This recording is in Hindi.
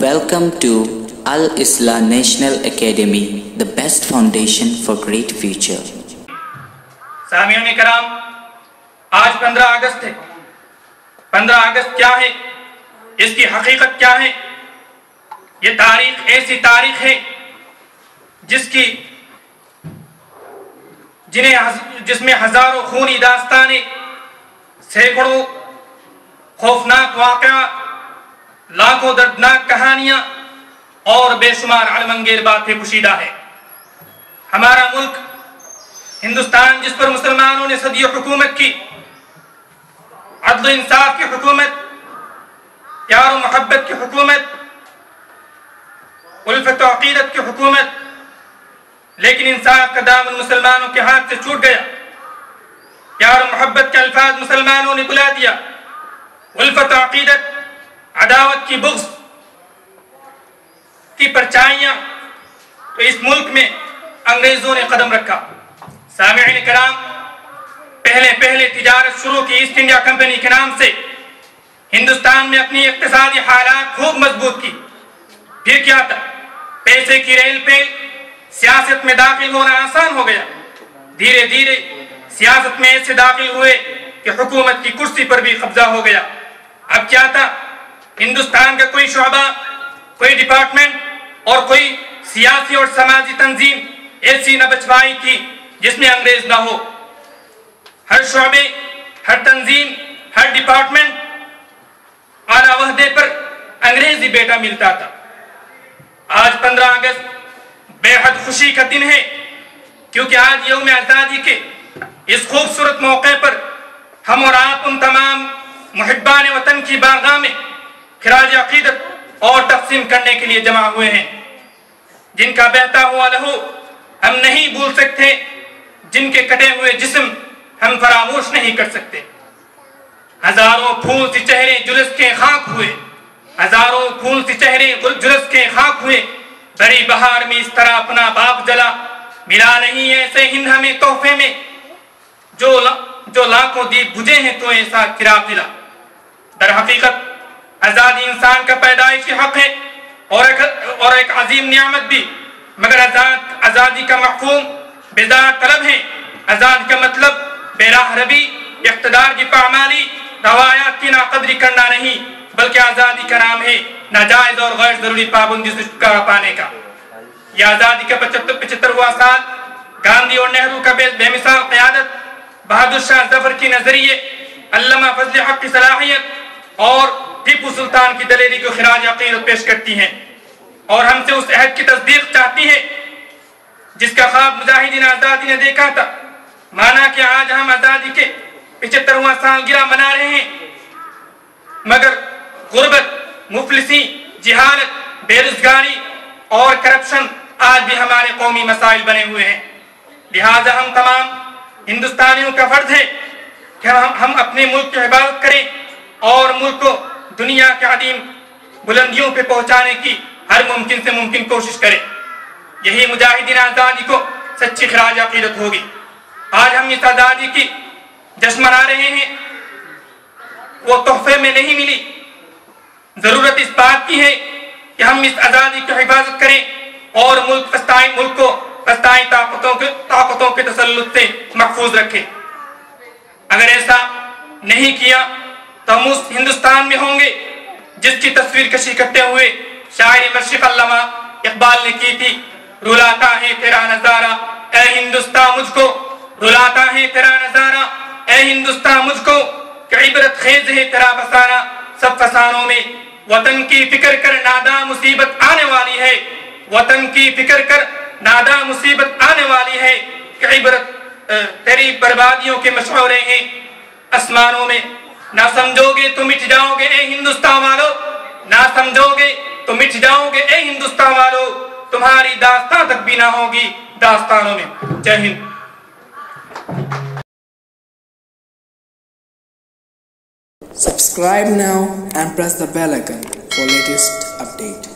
Welcome to Al Islah National Academy, the best foundation for great future. सामियों कराम आज 15 अगस्त है। 15 अगस्त क्या है? इसकी हकीकत क्या है? ये तारीख ऐसी तारीख है जिसकी जिन्हें जिसमें हज़ारों खूनी दास्ताने सैकड़ों खौफनाक वाक़ा लाखों दर्दनाक कहानियाँ और बेशुमार अलमंगेर बातें कुशीदा है। हमारा मुल्क, हिंदुस्तान जिस पर मुसलमानों ने सदियों हुकूमत की, अदल इंसाफ की हुकूमत, प्यार मोहब्बत की हुकूमत उल्फत अकीदत की हुकूमत, लेकिन इंसाफ का दामन मुसलमानों के हाथ से छूट गया। प्यार मोहब्बत के अल्फाज मुसलमानों ने बुला दिया। उल्फत अकीदत अदावत की बुग्स, की परछाइयाँ तो इस मुल्क में अंग्रेज़ों ने कदम रखा। सामिन कराम पहले पहले तिजारत शुरू की ईस्ट इंडिया कंपनी के नाम से। हिंदुस्तान में अपनी इकतसादी हालात खूब मज़बूत की। फिर क्या था? पैसे की रेल पे सियासत में दाखिल होना आसान हो गया। धीरे धीरे सियासत में ऐसे दाखिल हुए कि हुकूमत की कुर्सी पर भी कब्जा हो गया। अब क्या था? हिंदुस्तान का कोई शोबा, कोई डिपार्टमेंट और कोई सियासी और समाजी तंजीम ऐसी न बचवाई थी जिसमें अंग्रेज़ ना हो। हर शोबे, हर तंजीम, हर डिपार्टमेंट आला वहदे पर अंग्रेज़ी बेटा मिलता था। आज 15 अगस्त बेहद खुशी का दिन है, क्योंकि आज यौम आज़ादी के इस खूबसूरत मौके पर हम और आप उन तमाम मुहिबान वतन की बारगाह में खराज अकीदत और तकसीम करने के लिए जमा हुए हैं। जिनका बहता हुआ लहू हम नहीं भूल सकते जिनके कटे हुए जिस्म हम फरामोश नहीं कर सकते। हज़ारों फूल से चेहरे जुलस के खाक हुए हज़ारों फूल से चेहरे जुलस के खाक हुए। बड़ी बहार में इस तरह अपना बाप जला मिला नहीं ऐसे हिंद हमें तोहफे में। जो ला, जो लाखों दीप बुझे हैं तो ऐसा किराब दिला। दर हकीकत आज़ादी इंसान का पैदाइशी हक है और एक और एक अजीम नियामत भी। मगर आज़ाद, आज़ादी का मफहूम बेजार तलब है। आज़ाद का मतलब बेराह रबी, इकतदार की पामाली, रवायात की नाकदरी करना नहीं, बल्कि आज़ादी का नाम है नाजायज और गैर ज़रूरी पाबंदी से छुटकारा पाने का। यह आज़ादी का पचहत्तर पिछहत्तर हुआ साल गांधी और नेहरू का बेमिसाल क्यादत, बहादुर शाह ज़फ़र की नज़रिए फजल हक की सलाहियत और टीपू सुल्तान की दलेरी को खराज अकीदत पेश करती हैं और हमसे उस अहद की तस्दीक चाहती है, जिसका ख्वाब मुजाहिदीन आज़ादी ने देखा था। माना कि आज हम आज़ादी के पिछहत्तरवा साल गिरा मना रहे हैं। मगर गुर्बत, मुफलिसी जिहालत बेरोजगारी और करप्शन आज भी हमारे कौमी मसाइल बने हुए हैं। लिहाजा हम तमाम हिंदुस्तानियों का फ़र्ज़ है कि हम हम अपने मुल्क की हिफाजत करें और मुल्क को दुनिया के अदीम बुलंदियों पे पहुँचाने की हर मुमकिन से मुमकिन कोशिश करें। यही मुजाहिदीन आज़ादी को सच्ची खराज अकीदत होगी। आज हम इस आज़ादी की जश्न मना रहे हैं। वो तोहफे में नहीं मिली। ज़रूरत इस बात की है कि हम इस आज़ादी की हिफाजत करें और मुल्क मुल्क को पस्ताई ताकतों के ताकतों के तसल्लुत से महफूज रखें। अगर ऐसा नहीं किया तो हम उस हिंदुस्तान में होंगे, जिसकी तस्वीर कशी करते हुए शायरी मशरक अल्लामा इकबाल ने की थी, रुलाता है तेरा नज़ारा, ए हिंदुस्तान मुझको, रुलाता है तेरा नज़ारा, ए हिंदुस्तान मुझको इबरत खेज है तेरा फसाना सब फसानों में, वतन की फ़िक्र कर नादा मुसीबत आने वाली है, वतन की फ़िक्र कर नादा मुसीबत आने वाली है इबरत तेरी बर्बादियों के मशवरे हैं आसमानों में ना समझोगे तो मिट जाओगे, ए हिंदुस्तान वालो। ना समझोगे तो मिट जाओगे, ए हिंदुस्तान वालों। तुम्हारी दास्तां तक भी ना होगी दास्तानों में। जय Hind. Subscribe now and press the bell icon for latest update.